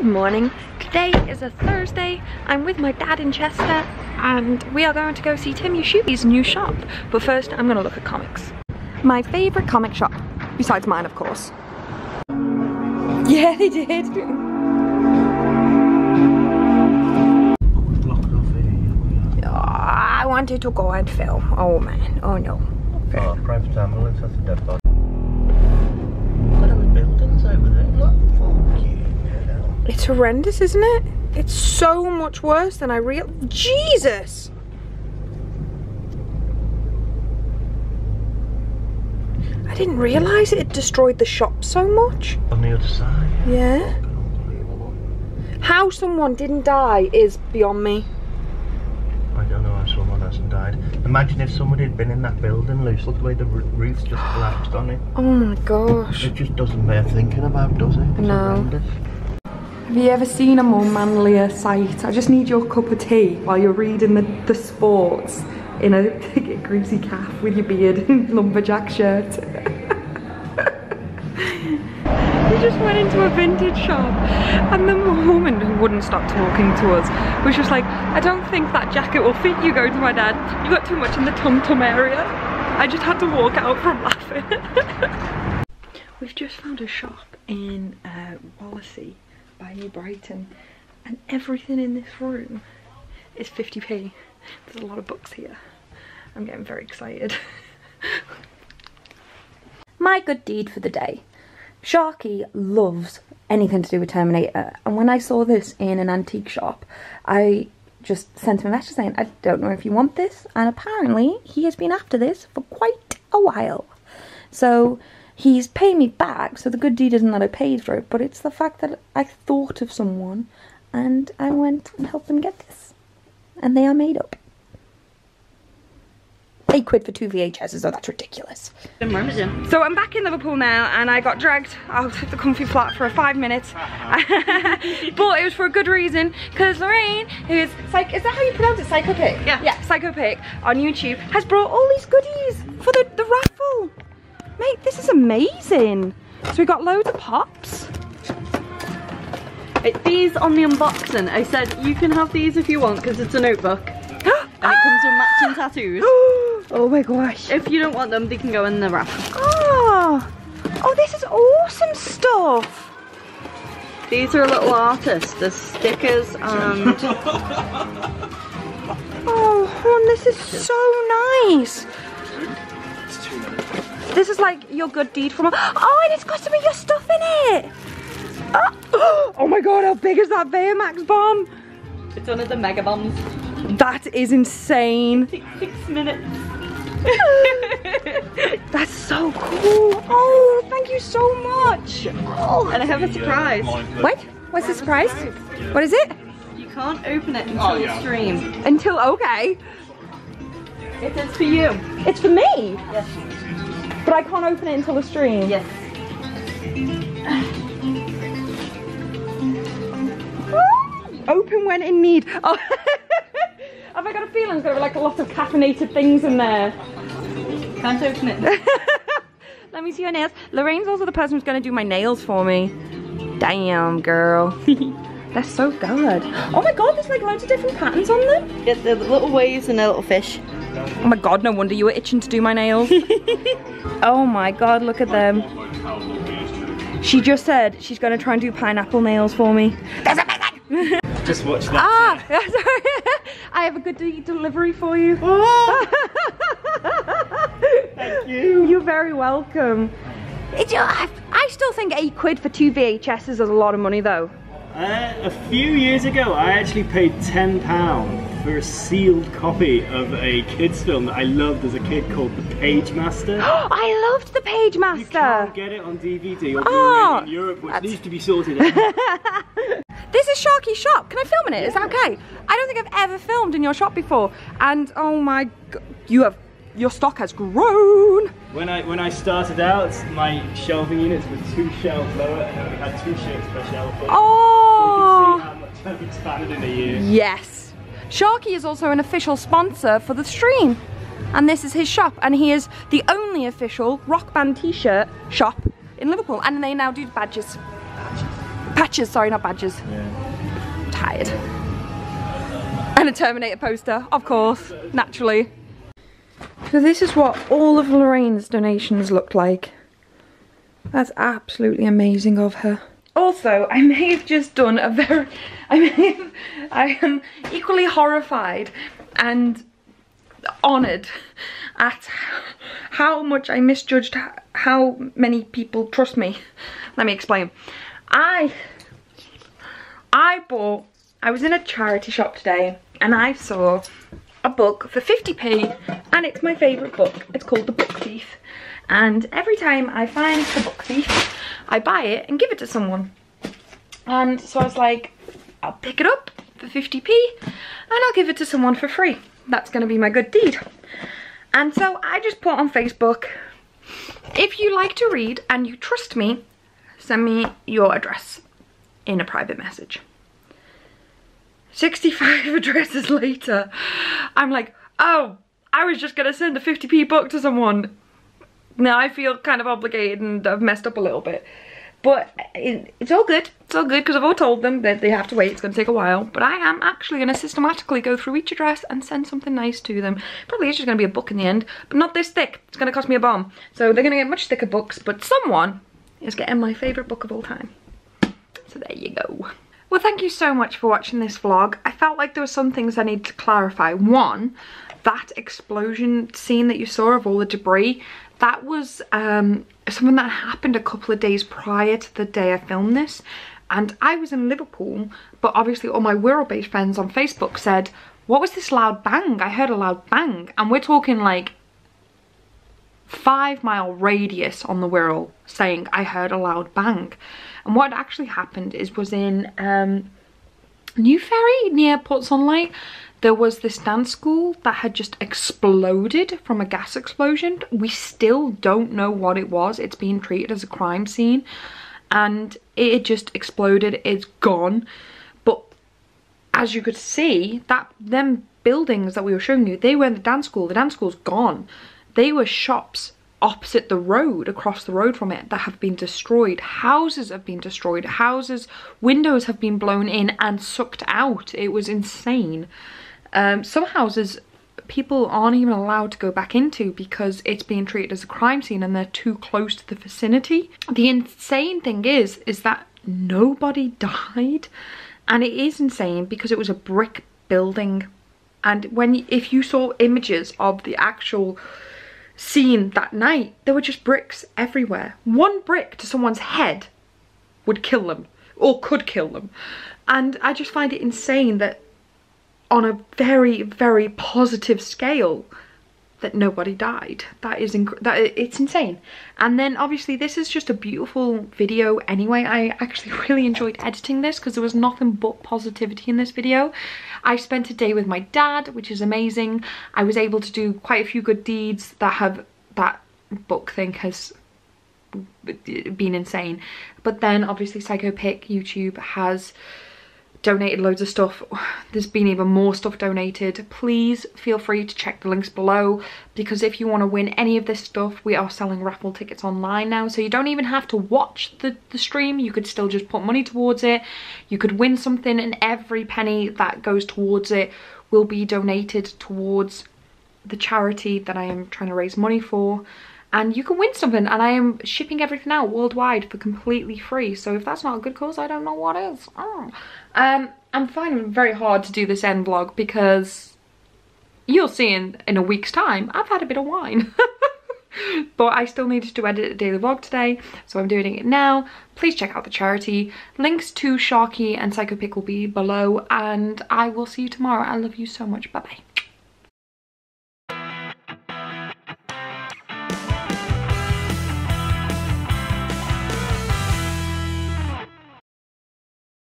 Good morning. Today is a Thursday. I'm with my dad in Chester and we are going to go see Tim Yashubi's new shop. But first, I'm gonna look at comics. My favorite comic shop, besides mine of course. Yeah, they did. Oh, I wanted to go and film. Oh man, oh no. Oh, private ambulance, that's a dead body. What are the buildings over there? Look, fucking hell. It's horrendous, isn't it? It's so much worse than I real. Jesus! I didn't realise it had destroyed the shop so much. On the other side. Yeah. How someone didn't die is beyond me. I don't know how someone hasn't died. Imagine if somebody had been in that building loose. Look the way the roof's just collapsed on it. Oh my gosh. It just doesn't bear thinking about, does it? It's No. horrendous. Have you ever seen a more manlier sight? I just need your cup of tea while you're reading the, the sports in a greasy calf with your beard and lumberjack shirt. we just went into a vintage shop and the woman who wouldn't stop talking to us was just like, I don't think that jacket will fit you, go to my dad. You got too much in the tum-tum area. I just had to walk out from laughing. We've just found a shop in uh, Wallasey by New Brighton and everything in this room is 50p. There's a lot of books here. I'm getting very excited. My good deed for the day. Sharky loves anything to do with Terminator and when I saw this in an antique shop I just sent him a message saying I don't know if you want this and apparently he has been after this for quite a while. So he's paying me back, so the good deed isn't that I paid for it, but it's the fact that I thought of someone and I went and helped them get this. And they are made up. Eight quid for two VHSs, oh that's ridiculous. So I'm back in Liverpool now and I got dragged out of the comfy flat for five minutes. but it was for a good reason because Lorraine, who is, psych is that how you pronounce it? SaikoPic? Yeah. Yeah, SaikoPic on YouTube has brought all these goodies for the, the raffle. Mate, this is amazing. So we got loads of pops. It, these on the unboxing, I said you can have these if you want because it's a notebook and it comes with matching tattoos. oh my gosh. If you don't want them, they can go in the wrap. Oh, oh this is awesome stuff. These are a little artist. There's stickers and Oh, hon, this is so nice. This is like your good deed from. Oh, and it's got some of your stuff in it. Oh, oh my god, how big is that Baymax bomb? it's one of the mega bombs. That is insane. Takes six minutes. That's so cool. Oh, thank you so much. Oh, And I have a surprise. wait, what's the surprise? What is it? You can't open it until the stream. Until okay, It is for you. it's for me, Yes. But I can't open it until the stream. Yes. Open when in need. Oh. Have I got a feeling there's gonna be like a lot of caffeinated things in there? Can't open it. Let me see your nails. Lorraine's also the person who's gonna do my nails for me. Damn, girl. They're so good. Oh my god, there's like loads of different patterns on them. Get the little waves and a little fish. Oh my god, no wonder you were itching to do my nails. oh my god, look at them. She just said she's gonna try and do pineapple nails for me. There's a missing! Just watch that. Ah, sorry. I have a good de- delivery for you. Thank you. You're very welcome. It's, I still think eight quid for two VHSs is a lot of money though. Uh, a few years ago, I actually paid ten pound for a sealed copy of a kids' film that I loved as a kid called The Pagemaster. I loved the Pagemaster. You can't get it on DVD or Oh, in Europe, which that's- needs to be sorted out. This is Sharky's shop. Can I film in it? Is that okay? I don't think I've ever filmed in your shop before. And oh my god, you have, your stock has grown. when I when I started out, my shelving units were two shelves lower, and I only had two shirts per shelf. So you can see Oh, how much I've expanded in a year. yes. Sharky is also an official sponsor for the stream. And this is his shop. And he is the only official rock band t-shirt shop in Liverpool. And they now do badges. Patches, sorry, not badges. Yeah. Tired. And a Terminator poster, of course, naturally. So this is what all of Lorraine's donations looked like. That's absolutely amazing of her. Also, I may have just done a very, I may have, I am equally horrified and honoured at how much I misjudged how many people trust me. Let me explain. I, I bought, I was in a charity shop today and I saw a book for 50p and it's my favourite book. It's called The Book Thief and every time I find The Book Thief I buy it and give it to someone. And so I was like, I'll pick it up for 50p and I'll give it to someone for free. That's going to be my good deed. And so I just put on Facebook, if you like to read and you trust me, send me your address in a private message. 65 addresses later, I'm like, oh, I was just gonna send a 50p book to someone. Now I feel kind of obligated and I've messed up a little bit. But uh, it, it's all good. It's all good because I've all told them that they have to wait. It's going to take a while. But I am actually going to systematically go through each address and send something nice to them. Probably it's just going to be a book in the end, but not this thick. It's going to cost me a bomb. So they're going to get much thicker books, but someone is getting my favourite book of all time. So there you go. Well, thank you so much for watching this vlog. I felt like there were some things I need to clarify. One, that explosion scene that you saw of all the debris, that was um, something that happened a couple of days prior to the day I filmed this. And I was in Liverpool, but obviously all my Wirral-based friends on Facebook said, what was this loud bang? I heard a loud bang. And we're talking like five mile radius on the Wirral saying I heard a loud bang. And what actually happened is was in um, New Ferry near Port Sunlight, there was this dance school that had just exploded from a gas explosion. We still don't know what it was. It's being treated as a crime scene and it just exploded. It's gone. But as you could see, that them buildings that we were showing you, they were in the dance school. The dance school's gone. They were shops opposite the road, across the road from it, that have been destroyed. Houses have been destroyed. Houses, windows have been blown in and sucked out. It was insane. Um, some houses people aren't even allowed to go back into because it's being treated as a crime scene and they're too close to the vicinity. The insane thing is, is that nobody died. And it is insane because it was a brick building. And when if you saw images of the actual scene that night, there were just bricks everywhere. One brick to someone's head would kill them or could kill them. And I just find it insane that on a very, very positive scale that nobody died. That is that it's insane. And then obviously this is just a beautiful video anyway. I actually really enjoyed editing this because there was nothing but positivity in this video. I spent a day with my dad, which is amazing. I was able to do quite a few good deeds that have that book thing has been insane. But then obviously SaikoPic YouTube has donated loads of stuff. There's been even more stuff donated. Please feel free to check the links below because if you want to win any of this stuff we are selling raffle tickets online now so you don't even have to watch the, the stream. You could still just put money towards it. You could win something and every penny that goes towards it will be donated towards the charity that I am trying to raise money for and you can win something and I am shipping everything out worldwide for completely free. So if that's not a good cause I don't know what is. Oh. um I'm finding it very hard to do this end vlog because you'll see in in a week's time I've had a bit of wine. But I still needed to edit a daily vlog today so I'm doing it now. Please check out the charity. Links to Sharky and SaikoPic will be below and I will see you tomorrow. I love you so much. Bye bye